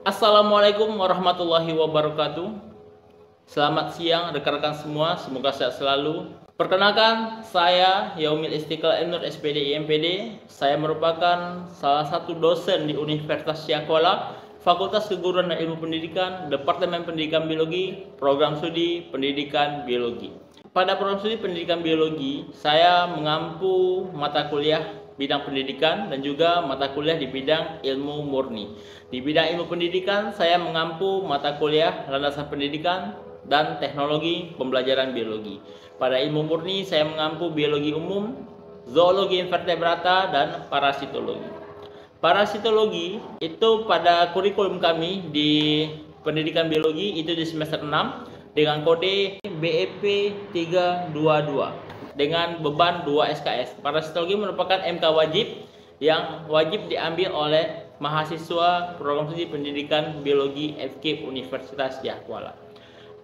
Assalamualaikum warahmatullahi wabarakatuh. Selamat siang rekan-rekan semua, semoga sehat selalu. Perkenalkan, saya Yaumil Istiqlal Enur SPD IMPD. Saya merupakan salah satu dosen di Universitas Syakwala, Fakultas Keguruan dan Ilmu Pendidikan, Departemen Pendidikan Biologi, Program Studi Pendidikan Biologi. Pada program studi pendidikan biologi, saya mengampu mata kuliah bidang pendidikan dan juga mata kuliah di bidang ilmu murni. Di bidang ilmu pendidikan, saya mengampu mata kuliah landasan pendidikan dan teknologi pembelajaran biologi. Pada ilmu murni, saya mengampu biologi umum, zoologi invertebrata, dan parasitologi. Parasitologi itu pada kurikulum kami di pendidikan biologi itu di semester 6 dengan kode BEP 322 dengan beban 2 SKS. Parasitologi merupakan MK wajib yang wajib diambil oleh mahasiswa program studi pendidikan biologi FK Universitas Yahkuala.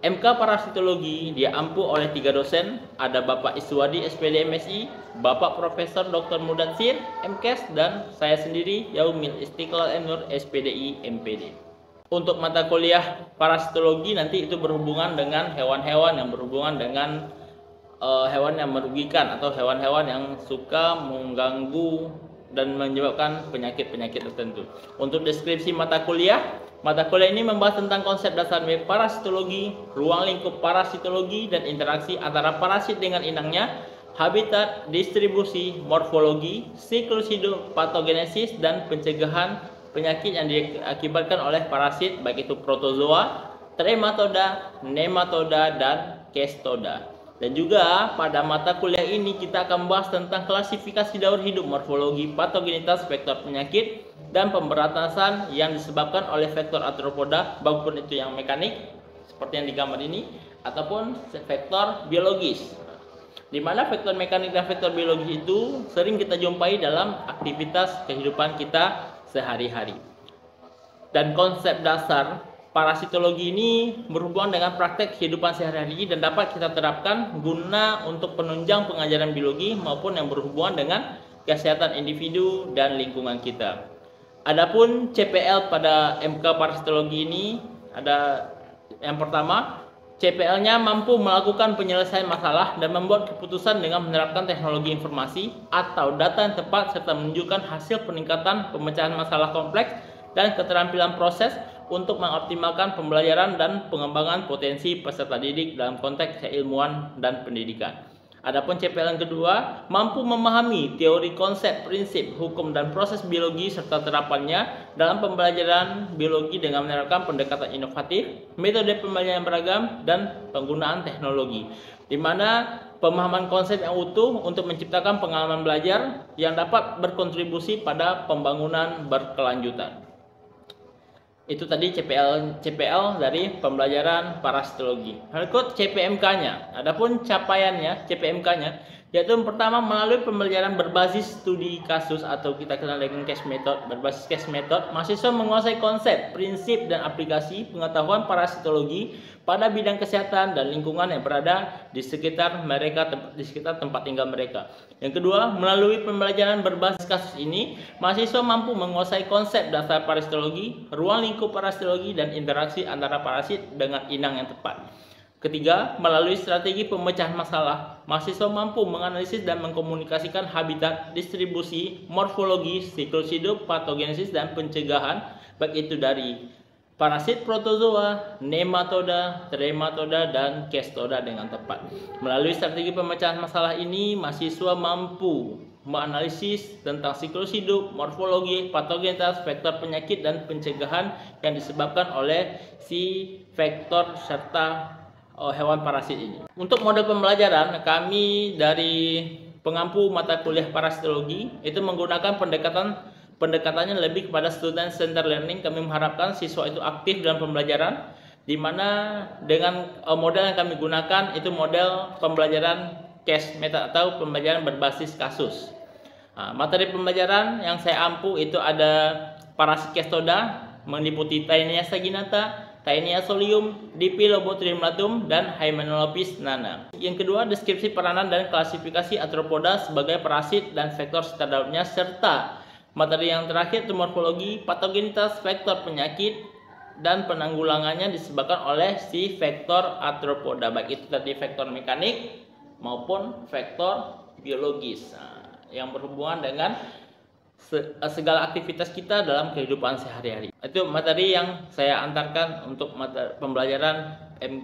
MK Parasitologi diampu oleh tiga dosen, ada Bapak Iswadi SPD MSI, Bapak Profesor Dr. Mudatsir MKes dan saya sendiri Yaumil Istiqlal Enur SPDI MPD. Untuk mata kuliah parasitologi nanti itu berhubungan dengan hewan-hewan yang berhubungan dengan uh, hewan yang merugikan atau hewan-hewan yang suka mengganggu dan menyebabkan penyakit-penyakit tertentu. Untuk deskripsi mata kuliah, mata kuliah ini membahas tentang konsep dasar parasitologi, ruang lingkup parasitologi dan interaksi antara parasit dengan inangnya, habitat, distribusi, morfologi, siklus hidup, patogenesis dan pencegahan penyakit yang diakibatkan oleh parasit baik itu protozoa, trematoda, nematoda dan kestoda. Dan juga pada mata kuliah ini kita akan bahas tentang klasifikasi daur hidup, morfologi, patogenitas, vektor penyakit, dan pemberantasan yang disebabkan oleh vektor arthropoda, maupun itu yang mekanik, seperti yang digambar ini, ataupun vektor biologis. Di mana vektor mekanik dan vektor biologis itu sering kita jumpai dalam aktivitas kehidupan kita sehari-hari. Dan konsep dasar parasitologi ini berhubungan dengan praktek kehidupan sehari-hari dan dapat kita terapkan guna untuk penunjang pengajaran biologi maupun yang berhubungan dengan kesehatan individu dan lingkungan kita. Adapun CPL pada MK parasitologi ini ada yang pertama, CPL-nya mampu melakukan penyelesaian masalah dan membuat keputusan dengan menerapkan teknologi informasi atau data yang tepat serta menunjukkan hasil peningkatan pemecahan masalah kompleks dan keterampilan proses untuk mengoptimalkan pembelajaran dan pengembangan potensi peserta didik dalam konteks keilmuan dan pendidikan. Adapun CPL yang kedua, mampu memahami teori konsep, prinsip, hukum, dan proses biologi serta terapannya dalam pembelajaran biologi dengan menerapkan pendekatan inovatif, metode pembelajaran beragam, dan penggunaan teknologi. Di mana pemahaman konsep yang utuh untuk menciptakan pengalaman belajar yang dapat berkontribusi pada pembangunan berkelanjutan. Itu tadi CPL CPL dari pembelajaran parasitologi. Berikut CPMK-nya. Adapun capaiannya CPMK-nya yaitu yang pertama melalui pembelajaran berbasis studi kasus atau kita kenal dengan case method berbasis case method mahasiswa menguasai konsep prinsip dan aplikasi pengetahuan parasitologi pada bidang kesehatan dan lingkungan yang berada di sekitar mereka di sekitar tempat tinggal mereka. Yang kedua melalui pembelajaran berbasis kasus ini mahasiswa mampu menguasai konsep dasar parasitologi ruang lingkup parasitologi dan interaksi antara parasit dengan inang yang tepat Ketiga, melalui strategi pemecahan masalah, mahasiswa mampu menganalisis dan mengkomunikasikan habitat, distribusi, morfologi, siklus hidup, patogenesis, dan pencegahan, baik itu dari parasit protozoa, nematoda, trematoda, dan kestoda dengan tepat. Melalui strategi pemecahan masalah ini, mahasiswa mampu menganalisis tentang siklus hidup, morfologi, patogenitas, vektor penyakit, dan pencegahan yang disebabkan oleh si vektor serta uh, hewan parasit ini. Untuk model pembelajaran kami dari pengampu mata kuliah parasitologi itu menggunakan pendekatan pendekatannya lebih kepada student center learning. Kami mengharapkan siswa itu aktif dalam pembelajaran di mana dengan uh, model yang kami gunakan itu model pembelajaran case method atau pembelajaran berbasis kasus. Nah, materi pembelajaran yang saya ampu itu ada parasit kestoda meliputi Taenia saginata, Taenia solium, Dipilobotriumlatum, dan Hymenolopis nana. Yang kedua, deskripsi peranan dan klasifikasi arthropoda sebagai parasit dan vektor sekitar serta materi yang terakhir morfologi, patogenitas, vektor penyakit, dan penanggulangannya disebabkan oleh si vektor arthropoda baik itu tadi vektor mekanik maupun vektor biologis nah, yang berhubungan dengan segala aktivitas kita dalam kehidupan sehari-hari. Itu materi yang saya antarkan untuk mata pembelajaran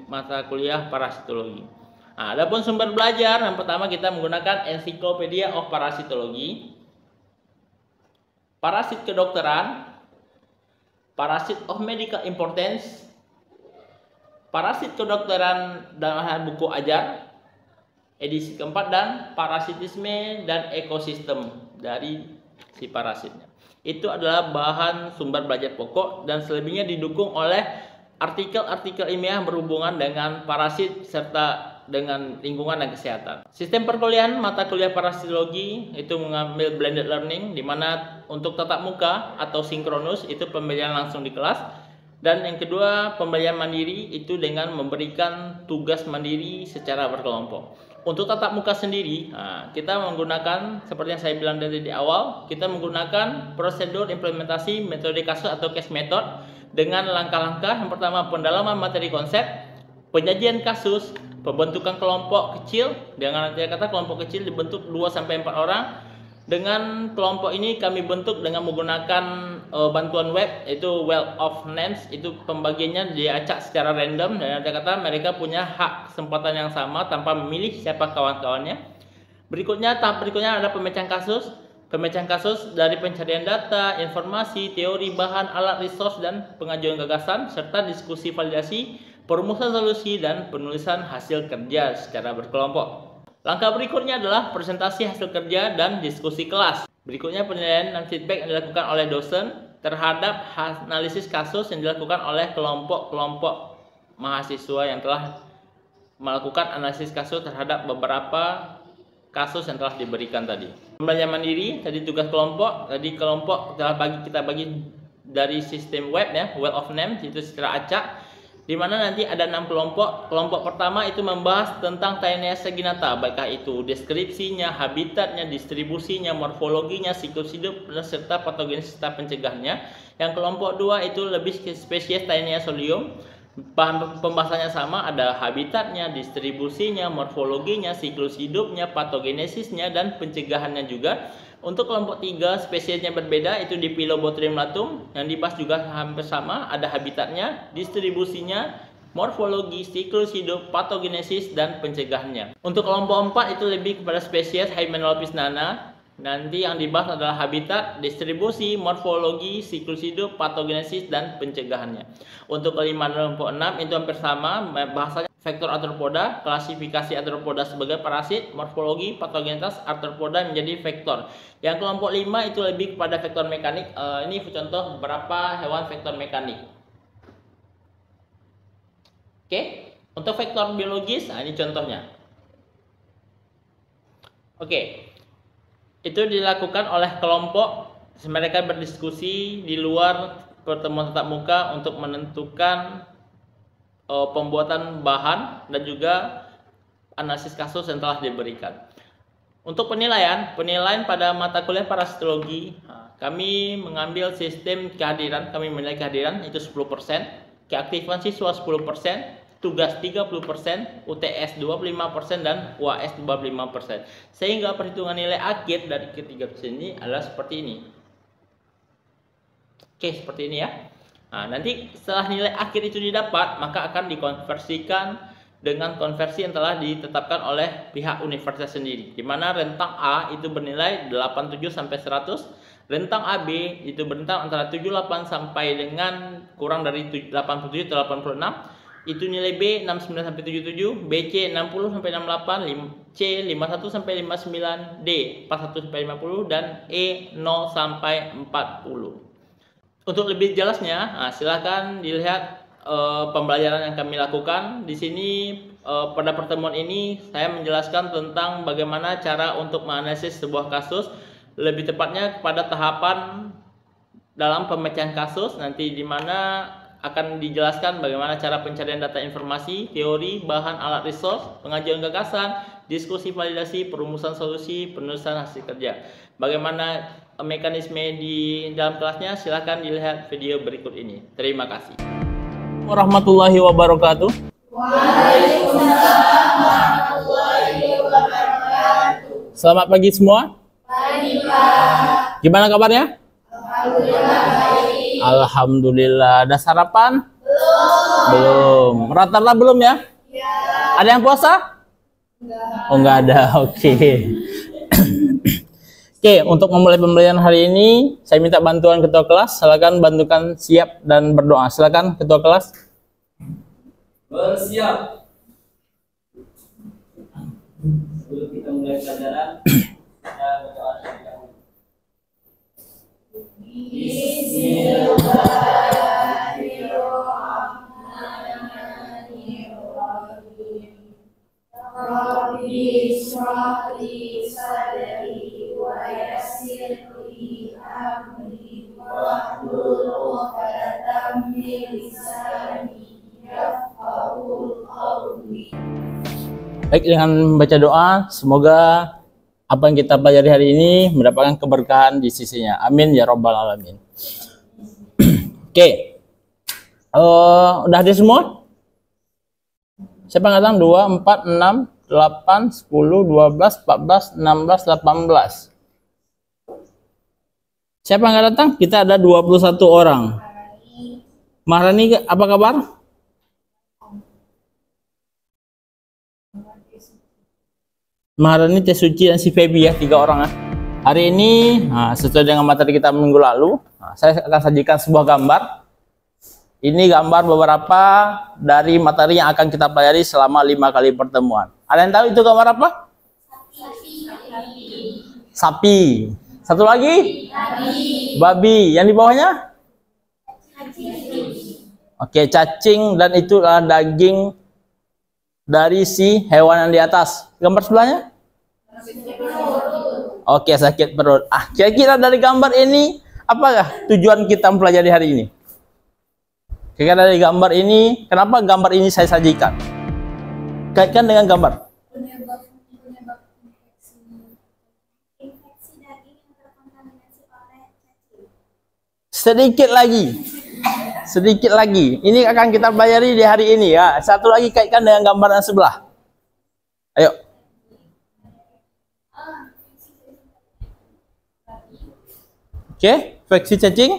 mata kuliah parasitologi. Nah, adapun sumber belajar yang pertama kita menggunakan Encyclopedia of Parasitology, Parasit Kedokteran, Parasit of Medical Importance, Parasit Kedokteran dalam buku ajar, edisi keempat dan Parasitisme dan Ekosistem dari si parasitnya. Itu adalah bahan sumber belajar pokok dan selebihnya didukung oleh artikel-artikel ilmiah berhubungan dengan parasit serta dengan lingkungan dan kesehatan. Sistem perkuliahan mata kuliah parasitologi itu mengambil blended learning di mana untuk tatap muka atau sinkronus itu pembelajaran langsung di kelas dan yang kedua pembelajaran mandiri itu dengan memberikan tugas mandiri secara berkelompok. Untuk tatap muka sendiri, nah, kita menggunakan seperti yang saya bilang dari di awal, kita menggunakan prosedur implementasi metode kasus atau case method dengan langkah-langkah yang pertama pendalaman materi konsep, penyajian kasus, pembentukan kelompok kecil dengan nanti kata kelompok kecil dibentuk 2 sampai 4 orang. Dengan kelompok ini kami bentuk dengan menggunakan uh, bantuan web itu Well of Names itu pembagiannya diacak secara random dan ada kata mereka punya hak kesempatan yang sama tanpa memilih siapa kawan-kawannya. Berikutnya tahap berikutnya ada pemecahan kasus. Pemecahan kasus dari pencarian data, informasi, teori, bahan, alat, resource dan pengajuan gagasan serta diskusi validasi, perumusan solusi dan penulisan hasil kerja secara berkelompok. Langkah berikutnya adalah presentasi hasil kerja dan diskusi kelas. Berikutnya penilaian dan feedback yang dilakukan oleh dosen terhadap analisis kasus yang dilakukan oleh kelompok-kelompok mahasiswa yang telah melakukan analisis kasus terhadap beberapa kasus yang telah diberikan tadi. Pembelajaran mandiri tadi tugas kelompok, tadi kelompok telah bagi kita bagi dari sistem web ya, web of name itu secara acak di mana nanti ada enam kelompok. Kelompok pertama itu membahas tentang Taenia saginata, baiklah itu deskripsinya, habitatnya, distribusinya, morfologinya, siklus hidup, serta patogenesis serta pencegahnya. Yang kelompok dua itu lebih spesies Taenia solium. Bahan pembahasannya sama, ada habitatnya, distribusinya, morfologinya, siklus hidupnya, patogenesisnya, dan pencegahannya juga. Untuk kelompok tiga spesiesnya berbeda itu di Pilobotrium latum yang dibahas juga hampir sama, ada habitatnya, distribusinya, morfologi, siklus hidup, patogenesis dan pencegahannya. Untuk kelompok empat itu lebih kepada spesies Hymenopsis nana. Nanti yang dibahas adalah habitat, distribusi, morfologi, siklus hidup, patogenesis dan pencegahannya. Untuk kelima dan kelompok enam itu hampir sama bahasanya Vektor arthropoda, klasifikasi arthropoda sebagai parasit, morfologi, patogenitas arthropoda menjadi vektor. Yang kelompok 5 itu lebih kepada vektor mekanik. Uh, ini contoh beberapa hewan vektor mekanik. Oke, untuk vektor biologis, nah ini contohnya. Oke, itu dilakukan oleh kelompok mereka berdiskusi di luar pertemuan tatap muka untuk menentukan uh, pembuatan bahan dan juga analisis kasus yang telah diberikan. Untuk penilaian, penilaian pada mata kuliah parasitologi, kami mengambil sistem kehadiran, kami menilai kehadiran itu 10%, keaktifan siswa 10%, tugas 30%, UTS 25% dan UAS 25%. Sehingga perhitungan nilai akhir dari ketiga ini adalah seperti ini. Oke, seperti ini ya. Nah, nanti setelah nilai akhir itu didapat, maka akan dikonversikan dengan konversi yang telah ditetapkan oleh pihak universitas sendiri. Di mana rentang A itu bernilai 87 sampai 100, rentang AB itu bentang antara 78 sampai dengan kurang dari 87 atau 86, itu nilai B 69 sampai 77, BC 60 sampai 68, C 51 sampai 59, D 41 sampai 50 dan E 0 sampai 40. Untuk lebih jelasnya, nah, silahkan dilihat uh, pembelajaran yang kami lakukan. Di sini uh, pada pertemuan ini saya menjelaskan tentang bagaimana cara untuk menganalisis sebuah kasus, lebih tepatnya kepada tahapan dalam pemecahan kasus nanti di mana akan dijelaskan bagaimana cara pencarian data informasi, teori, bahan alat resource, pengajuan gagasan, diskusi validasi, perumusan solusi, penulisan hasil kerja. Bagaimana mekanisme di dalam kelasnya silahkan dilihat video berikut ini. Terima kasih. warahmatullahi wabarakatuh. Selamat pagi semua. Pagi, Pak. Gimana kabarnya? Alhamdulillah baik. Alhamdulillah. Ada sarapan? Belum. Belum. Rata-rata belum ya? Ya. Ada yang puasa? Enggak. Oh, enggak ada. Oke. Okay. Oke, untuk memulai pembelajaran hari ini, saya minta bantuan ketua kelas. Silakan bantukan siap dan berdoa. Silakan ketua kelas. Bersiap. Sebelum kita mulai pelajaran, kita berdoa Bismillahirrahmanirrahim. Rabbi shrahli sadri Baik dengan baca doa, semoga apa yang kita pelajari hari ini mendapatkan keberkahan di sisinya. Amin ya robbal alamin. Oke, okay. uh, udah hadir semua? Siapa datang? 2, 4, 6, 8, 10, 12, 14, 16, 18. Siapa yang datang? Kita ada 21 orang. Maharani, apa kabar? Maharani, Teh Suci, dan si Feby ya, tiga orang ya. Hari ini, nah, sesuai dengan materi kita minggu lalu, nah, saya akan sajikan sebuah gambar. Ini gambar beberapa dari materi yang akan kita pelajari selama lima kali pertemuan. Ada yang tahu itu gambar apa? Sapi. Sapi. Satu lagi? Babi. Babi. Yang di bawahnya? Cacing. Oke, cacing dan itu adalah daging dari si hewan yang di atas. Gambar sebelahnya? Oke, sakit perut. Ah, kira-kira dari gambar ini apakah tujuan kita mempelajari hari ini? Kira-kira dari gambar ini, kenapa gambar ini saya sajikan? Kaitkan dengan gambar. Sedikit lagi sedikit lagi. Ini akan kita pelajari di hari ini ya. Satu lagi kaitkan dengan gambar yang sebelah. Ayo. Oke, okay. infeksi cacing.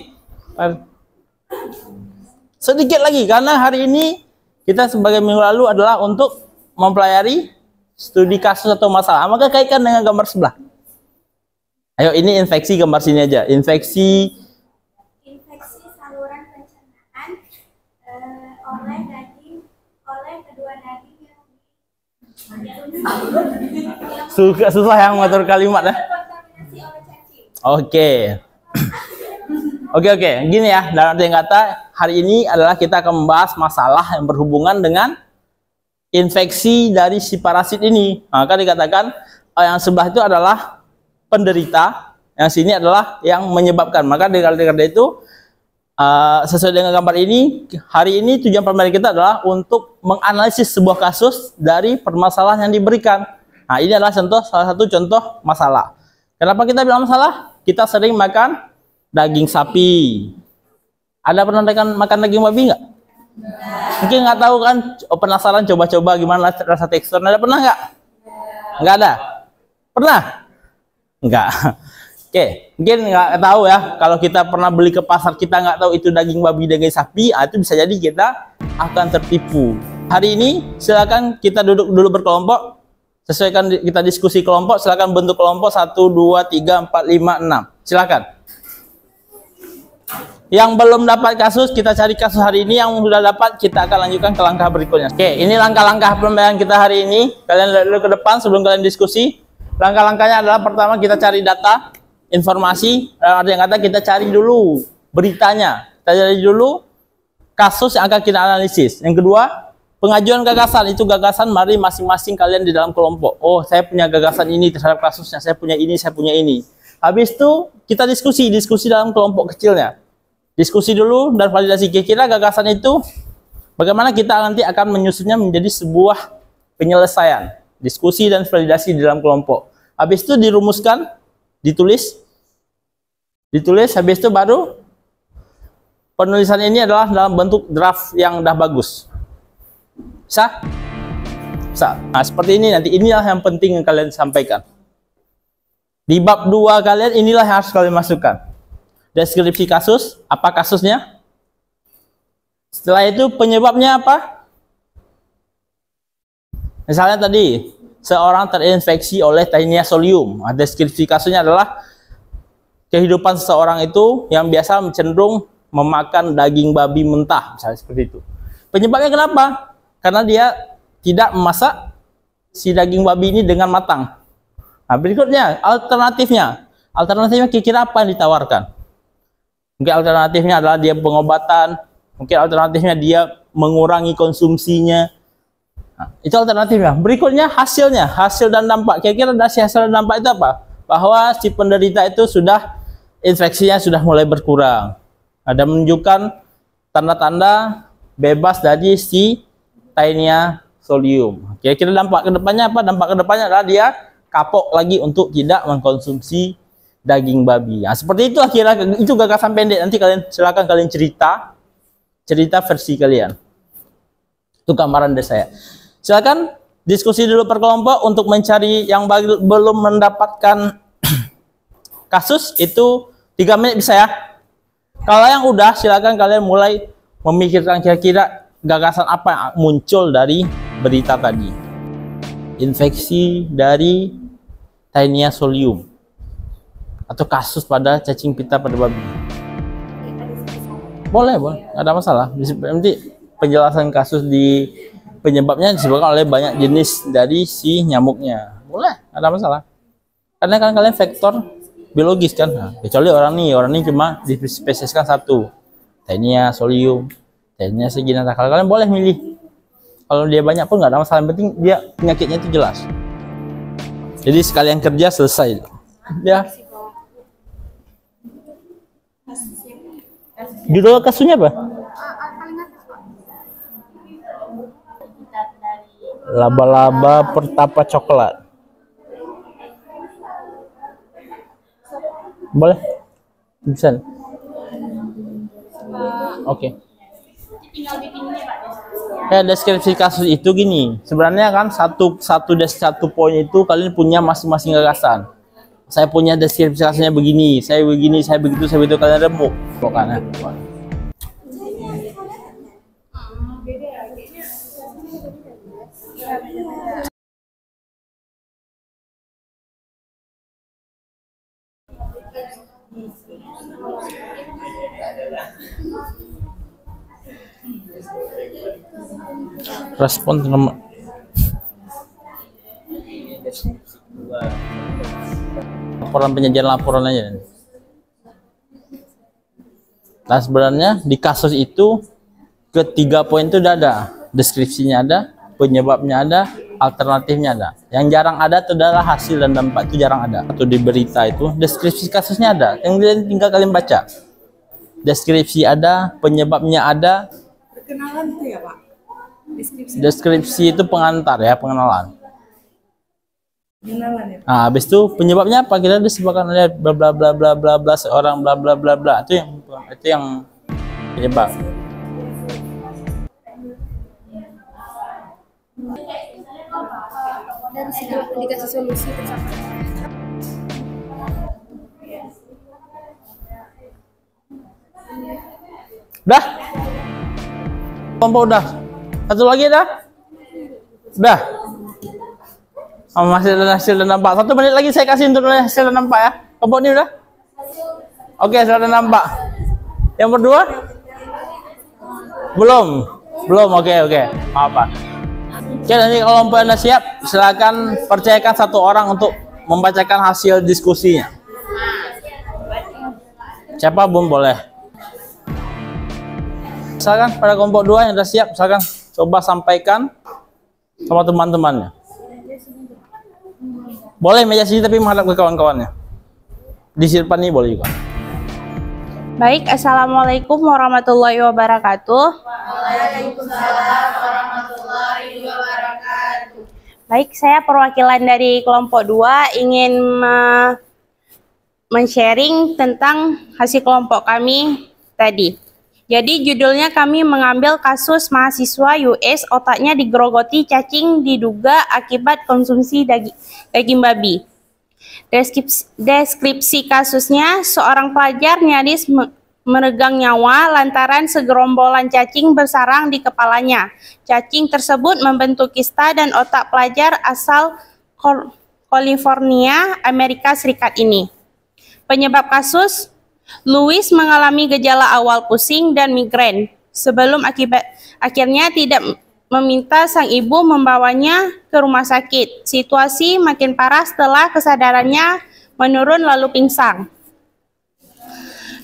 Sedikit lagi karena hari ini kita sebagai minggu lalu adalah untuk mempelajari studi kasus atau masalah. Maka kaitkan dengan gambar sebelah. Ayo ini infeksi gambar sini aja. Infeksi Suka susah yang mengatur kalimat ya. Oke. Oke oke, gini ya. Dalam arti kata, hari ini adalah kita akan membahas masalah yang berhubungan dengan infeksi dari si parasit ini. Maka dikatakan oh, yang sebelah itu adalah penderita, yang sini adalah yang menyebabkan. Maka kata itu Uh, sesuai dengan gambar ini, hari ini tujuan pembelajaran kita adalah untuk menganalisis sebuah kasus dari permasalahan yang diberikan. Nah, ini adalah contoh salah satu contoh masalah. Kenapa kita bilang masalah? Kita sering makan daging sapi. Ada pernah makan, makan daging babi nggak? Mungkin nggak tahu kan, oh, penasaran coba-coba gimana rasa teksturnya. Ada pernah nggak? Nggak ada. Pernah? Nggak. Oke, mungkin nggak tahu ya. Kalau kita pernah beli ke pasar kita nggak tahu itu daging babi, daging sapi, ah, itu bisa jadi kita akan tertipu. Hari ini silakan kita duduk dulu berkelompok. Sesuaikan kita diskusi kelompok. Silakan bentuk kelompok 1, 2, 3, 4, 5, 6. Silakan. Yang belum dapat kasus, kita cari kasus hari ini. Yang sudah dapat, kita akan lanjutkan ke langkah berikutnya. Oke, ini langkah-langkah pembelajaran kita hari ini. Kalian lihat dulu ke depan sebelum kalian diskusi. Langkah-langkahnya adalah pertama kita cari data informasi. Ada yang kata kita cari dulu beritanya. Kita cari dulu kasus yang akan kita analisis. Yang kedua pengajuan gagasan. Itu gagasan mari masing-masing kalian di dalam kelompok. Oh saya punya gagasan ini terhadap kasusnya. Saya punya ini saya punya ini. Habis itu kita diskusi. Diskusi dalam kelompok kecilnya diskusi dulu dan validasi kira-kira gagasan itu bagaimana kita nanti akan menyusunnya menjadi sebuah penyelesaian diskusi dan validasi di dalam kelompok habis itu dirumuskan ditulis ditulis habis itu baru penulisan ini adalah dalam bentuk draft yang udah bagus. Bisa? Bisa. Nah, seperti ini nanti inilah yang penting yang kalian sampaikan. Di bab 2 kalian inilah yang harus kalian masukkan. Deskripsi kasus, apa kasusnya? Setelah itu penyebabnya apa? Misalnya tadi, seorang terinfeksi oleh Taenia solium. Nah, deskripsi kasusnya adalah kehidupan seseorang itu yang biasa cenderung memakan daging babi mentah, misalnya seperti itu. Penyebabnya kenapa? Karena dia tidak memasak si daging babi ini dengan matang. Nah, berikutnya alternatifnya. Alternatifnya kira-kira apa yang ditawarkan? Mungkin alternatifnya adalah dia pengobatan, mungkin alternatifnya dia mengurangi konsumsinya. Nah, itu alternatifnya. Berikutnya hasilnya, hasil dan dampak. Kira-kira dari hasil dan dampak itu apa? Bahwa si penderita itu sudah infeksinya sudah mulai berkurang ada menunjukkan tanda-tanda bebas dari si Taenia solium. Kira-kira dampak ke depannya apa? Dampak ke depannya adalah dia kapok lagi untuk tidak mengkonsumsi daging babi. Nah, seperti itu akhirnya itu gagasan pendek. Nanti kalian silakan kalian cerita cerita versi kalian. Itu gambaran dari saya. Silakan diskusi dulu per kelompok untuk mencari yang belum mendapatkan kasus itu tiga menit bisa ya. Kalau yang udah silakan kalian mulai memikirkan kira-kira gagasan apa yang muncul dari berita tadi. Infeksi dari Taenia solium atau kasus pada cacing pita pada babi. Boleh, boleh, nggak ada masalah. Nanti penjelasan kasus di penyebabnya disebabkan oleh banyak jenis dari si nyamuknya. Boleh, ada masalah. Karena kan kalian vektor biologis kan? Nah, kecuali orang nih orang ini cuma dispesieskan satu. Tenia solium Tenia seginata kalau kalian boleh milih. Kalau dia banyak pun nggak ada masalah. Yang penting dia penyakitnya itu jelas. Jadi sekalian kerja selesai. Ya judul kasusnya apa laba-laba pertapa coklat Boleh? Bisa. Oke. Okay. Ya, deskripsi kasus itu gini. Sebenarnya kan satu satu des satu poin itu kalian punya masing-masing gagasan. Saya punya deskripsi kasusnya begini, saya begini, saya begitu, saya begitu kalian remuk. Pokoknya. respon teman laporan penyajian laporan aja. Nah sebenarnya di kasus itu ketiga poin itu udah ada. Deskripsinya ada penyebabnya ada alternatifnya ada. Yang jarang ada itu adalah hasil dan dampak itu jarang ada. Atau di berita itu deskripsi kasusnya ada. Yang tinggal kalian baca. Deskripsi ada penyebabnya ada. Perkenalan itu ya pak? Deskripsi. Deskripsi itu pengantar ya, pengenalan. Ya. Nah, habis itu penyebabnya apa? Kita disebabkan oleh bla bla bla bla bla bla seorang bla bla bla bla. Itu yang itu yang penyebab. Dan dikasih solusi. Udah? Kelompok udah? Satu lagi dah? Dah. Oh, masih ada hasil dan nampak. Satu menit lagi saya kasih untuk hasil dan nampak ya. Kelompok ini udah? Oke, sudah ada nampak. Yang berdua? Belum. Belum. Oke, oke. Maaf, Pak. Oke, nanti kalau kelompok Anda siap, silakan percayakan satu orang untuk membacakan hasil diskusinya. Siapa pun boleh. Silakan pada kelompok dua yang sudah siap, silakan coba sampaikan sama teman-temannya. Boleh meja sini tapi menghadap ke kawan-kawannya. Di depan ini boleh juga. Baik, Assalamualaikum warahmatullahi wabarakatuh. Waalaikumsalam warahmatullahi wabarakatuh. Baik, saya perwakilan dari kelompok 2 ingin men-sharing tentang hasil kelompok kami tadi. Jadi judulnya kami mengambil kasus mahasiswa US otaknya digerogoti cacing diduga akibat konsumsi daging, daging babi. Deskripsi, deskripsi kasusnya, seorang pelajar nyaris meregang nyawa lantaran segerombolan cacing bersarang di kepalanya. Cacing tersebut membentuk kista dan otak pelajar asal California, Amerika Serikat ini. Penyebab kasus Louis mengalami gejala awal pusing dan migrain sebelum akibat akhirnya tidak meminta sang ibu membawanya ke rumah sakit. Situasi makin parah setelah kesadarannya menurun lalu pingsan.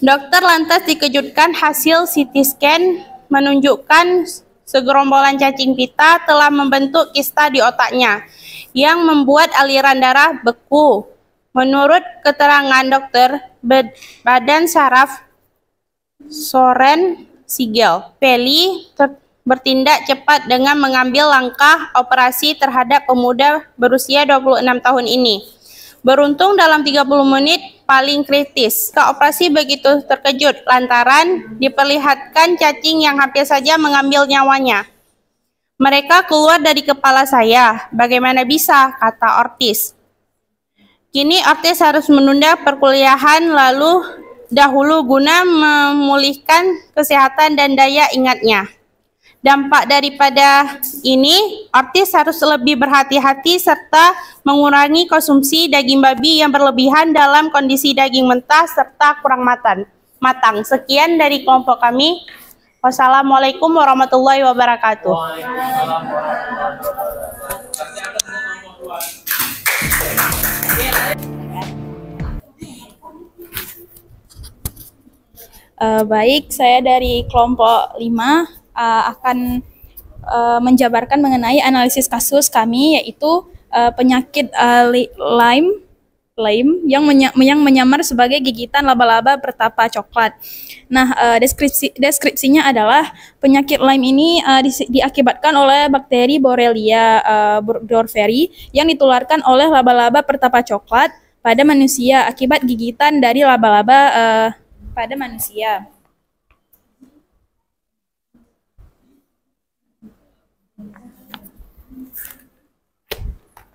Dokter lantas dikejutkan hasil CT scan menunjukkan segerombolan cacing pita telah membentuk kista di otaknya yang membuat aliran darah beku. Menurut keterangan dokter, Badan Saraf Soren Sigel, Peli bertindak cepat dengan mengambil langkah operasi terhadap pemuda berusia 26 tahun ini. Beruntung dalam 30 menit paling kritis. Ke operasi begitu terkejut lantaran diperlihatkan cacing yang hampir saja mengambil nyawanya. Mereka keluar dari kepala saya. Bagaimana bisa? Kata Ortiz. Kini Ortiz harus menunda perkuliahan lalu dahulu guna memulihkan kesehatan dan daya ingatnya. Dampak daripada ini, Ortiz harus lebih berhati-hati serta mengurangi konsumsi daging babi yang berlebihan dalam kondisi daging mentah serta kurang matang. Matang. Sekian dari kelompok kami. Wassalamualaikum warahmatullahi wabarakatuh. Uh, baik, saya dari kelompok 5 uh, eh, akan uh, menjabarkan mengenai analisis kasus kami yaitu uh, penyakit uh, Lyme Lyme yang, menya yang menyamar sebagai gigitan laba-laba bertapa coklat. Nah, uh, deskripsi deskripsinya adalah penyakit Lyme ini uh, di diakibatkan oleh bakteri Borrelia uh, burgdorferi yang ditularkan oleh laba-laba bertapa coklat pada manusia akibat gigitan dari laba-laba uh, pada manusia.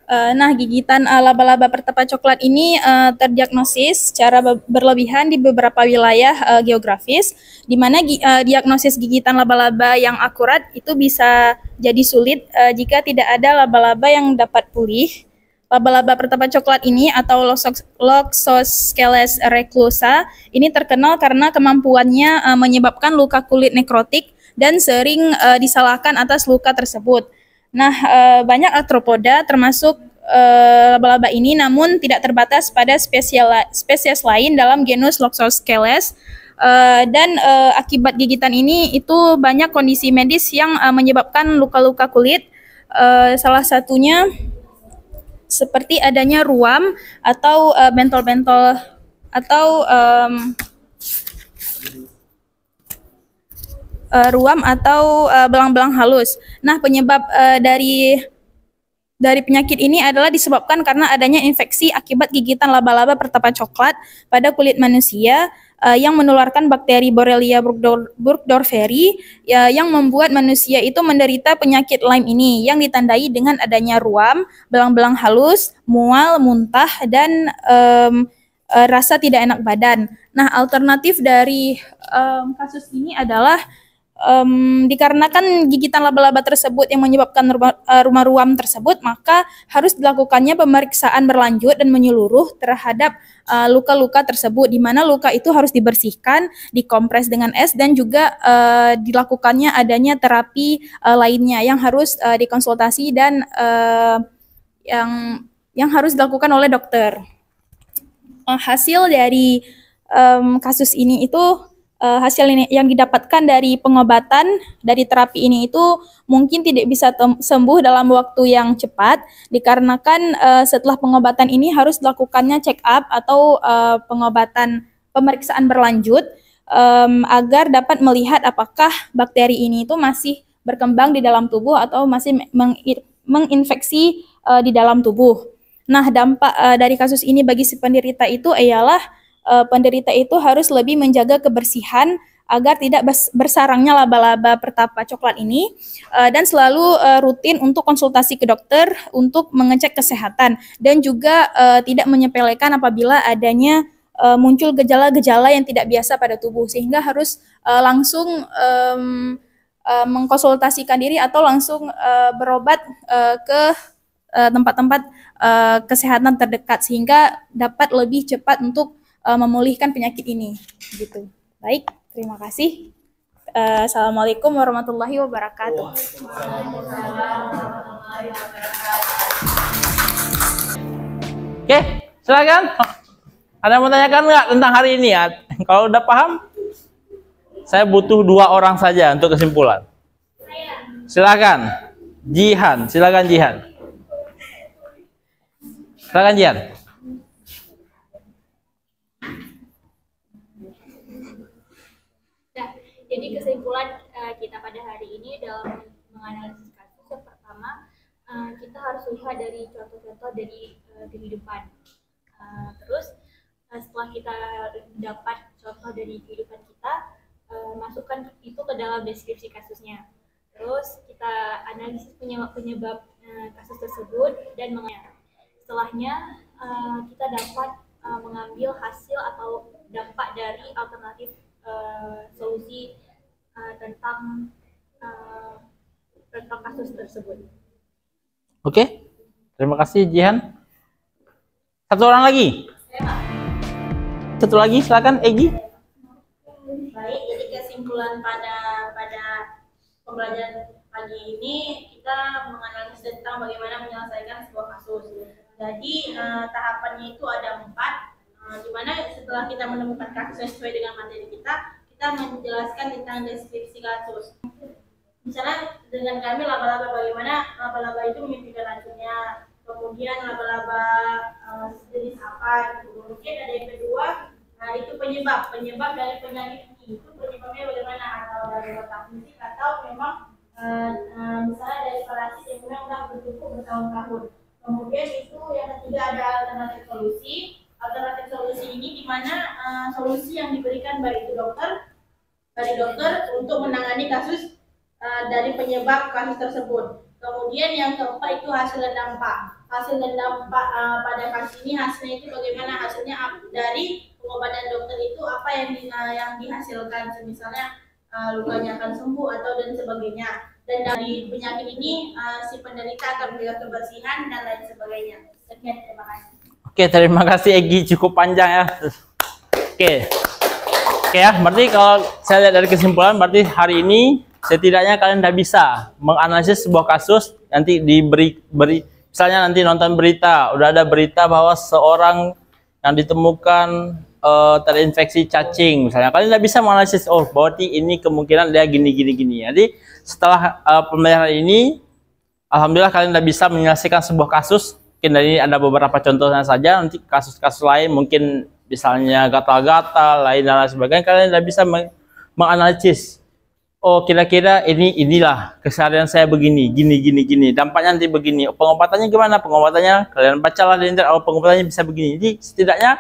Uh, nah, gigitan uh, laba-laba pertapa coklat ini uh, terdiagnosis secara berlebihan di beberapa wilayah uh, geografis, di mana uh, diagnosis gigitan laba-laba yang akurat itu bisa jadi sulit uh, jika tidak ada laba-laba yang dapat pulih. Laba-laba pertapa coklat ini atau Loxosceles reclusa ini terkenal karena kemampuannya uh, menyebabkan luka kulit nekrotik dan sering uh, disalahkan atas luka tersebut. Nah, uh, banyak arthropoda termasuk laba-laba uh, ini namun tidak terbatas pada spesial, spesies lain dalam genus Loxosceles. Uh, dan uh, akibat gigitan ini itu banyak kondisi medis yang uh, menyebabkan luka-luka kulit. Uh, salah satunya seperti adanya ruam atau bentol-bentol atau um, uh, ruam atau belang-belang uh, halus. Nah, penyebab uh, dari dari penyakit ini adalah disebabkan karena adanya infeksi akibat gigitan laba-laba pertapa coklat pada kulit manusia uh, yang menularkan bakteri Borrelia burgdorferi ya, yang membuat manusia itu menderita penyakit Lyme ini yang ditandai dengan adanya ruam, belang-belang halus, mual, muntah dan um, uh, rasa tidak enak badan. Nah, alternatif dari um, kasus ini adalah um, dikarenakan gigitan laba-laba tersebut yang menyebabkan rumah, uh, rumah ruam tersebut, maka harus dilakukannya pemeriksaan berlanjut dan menyeluruh terhadap uh, luka-luka uh, tersebut, di mana luka itu harus dibersihkan, dikompres dengan es, dan juga uh, dilakukannya adanya terapi uh, lainnya yang harus uh, dikonsultasi dan uh, yang yang harus dilakukan oleh dokter. Uh, hasil dari um, kasus ini itu uh, hasil ini yang didapatkan dari pengobatan dari terapi ini itu mungkin tidak bisa sembuh dalam waktu yang cepat dikarenakan uh, setelah pengobatan ini harus dilakukannya check up atau uh, pengobatan pemeriksaan berlanjut um, agar dapat melihat apakah bakteri ini itu masih berkembang di dalam tubuh atau masih meng menginfeksi uh, di dalam tubuh. Nah, dampak uh, dari kasus ini bagi si penderita itu ialah uh, penderita itu harus lebih menjaga kebersihan agar tidak bersarangnya laba-laba pertapa coklat ini uh, dan selalu uh, rutin untuk konsultasi ke dokter untuk mengecek kesehatan dan juga uh, tidak menyepelekan apabila adanya uh, muncul gejala-gejala yang tidak biasa pada tubuh sehingga harus uh, langsung um, uh, mengkonsultasikan diri atau langsung uh, berobat uh, ke tempat-tempat uh, uh, kesehatan terdekat sehingga dapat lebih cepat untuk uh, memulihkan penyakit ini gitu. Baik. Terima kasih. Uh, Assalamualaikum warahmatullahi wabarakatuh. Oke, silakan. Ada yang mau tanyakan nggak tentang hari ini ya? Kalau udah paham, saya butuh dua orang saja untuk kesimpulan. Silakan, Jihan. Silakan Jihan. Silakan Jihan. Jadi kesimpulan uh, kita pada hari ini dalam menganalisis kasus yang pertama uh, kita harus lihat dari contoh-contoh dari uh, kehidupan. Uh, terus uh, setelah kita dapat contoh dari kehidupan kita, uh, masukkan itu ke dalam deskripsi kasusnya. Terus kita analisis penyebab-penyebab uh, kasus tersebut dan setelahnya uh, kita dapat uh, mengambil hasil atau dampak dari alternatif uh, solusi uh, tentang uh, tentang kasus tersebut. Oke, okay. terima kasih Jihan. Satu orang lagi. Satu lagi, silakan Egi. Baik, jadi kesimpulan pada pada pembelajaran pagi ini kita menganalisis tentang bagaimana menyelesaikan sebuah kasus. Jadi uh, tahapannya itu ada empat, uh, di mana setelah kita menemukan kasus sesuai dengan materi kita, kita menjelaskan tentang deskripsi kasus. Misalnya dengan kami laba-laba bagaimana laba-laba itu memimpikan racunnya, kemudian laba-laba uh, jenis apa gitu. Kemudian ada yang kedua, nah itu penyebab, penyebab dari penyakit ini itu penyebabnya bagaimana atau dari otak fisik atau memang uh, uh, misalnya dari parasit yang memang sudah bertumpuk bertahun-tahun. Kemudian itu yang ketiga ada alternatif solusi, alternatif solusi ini di mana uh, solusi yang diberikan baik itu dokter dari dokter untuk menangani kasus uh, dari penyebab kasus tersebut. Kemudian yang keempat itu hasil dan dampak. Hasil dan dampak uh, pada kasus ini hasilnya itu bagaimana hasilnya dari pengobatan dokter itu apa yang di, uh, yang dihasilkan misalnya uh, lukanya akan sembuh atau dan sebagainya. Dan dari penyakit ini uh, si penderita akan menjaga kebersihan dan lain sebagainya. Sekian terima kasih. Oke, terima kasih Egi, cukup panjang ya. Oke. Oke ya, berarti kalau saya lihat dari kesimpulan, berarti hari ini setidaknya kalian sudah bisa menganalisis sebuah kasus, nanti diberi, beri, misalnya nanti nonton berita, udah ada berita bahwa seorang yang ditemukan uh, terinfeksi cacing, misalnya kalian sudah bisa menganalisis, oh berarti ini kemungkinan dia gini, gini, gini. Jadi setelah uh, pembelajaran ini, Alhamdulillah kalian sudah bisa menyelesaikan sebuah kasus mungkin dari ada beberapa contohnya saja nanti kasus-kasus lain mungkin misalnya gatal-gatal lain dan lain sebagainya kalian sudah bisa menganalisis oh kira-kira ini inilah keseharian saya begini gini gini gini dampaknya nanti begini pengobatannya gimana pengobatannya kalian bacalah di internet oh pengobatannya bisa begini. Jadi setidaknya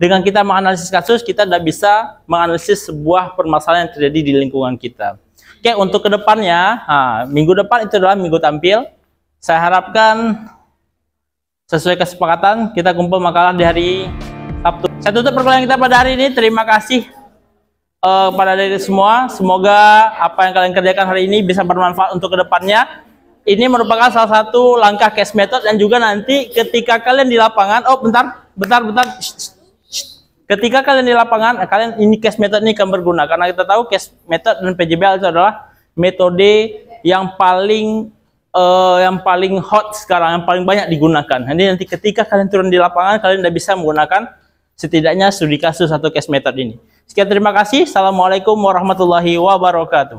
dengan kita menganalisis kasus kita sudah bisa menganalisis sebuah permasalahan yang terjadi di lingkungan kita. Oke untuk ke depannya nah, minggu depan itu adalah minggu tampil. Saya harapkan sesuai kesepakatan kita kumpul makalah di hari Sabtu. Saya tutup perkuliahan kita pada hari ini. Terima kasih uh, pada dari semua. Semoga apa yang kalian kerjakan hari ini bisa bermanfaat untuk ke depannya. Ini merupakan salah satu langkah case method dan juga nanti ketika kalian di lapangan, oh bentar, bentar, bentar. Ketika kalian di lapangan, kalian ini case method ini akan berguna karena kita tahu case method dan PJBL itu adalah metode yang paling uh, yang paling hot sekarang, yang paling banyak digunakan. Jadi nanti ketika kalian turun di lapangan, kalian sudah bisa menggunakan setidaknya studi kasus atau case method ini. Sekian terima kasih. Assalamualaikum warahmatullahi wabarakatuh.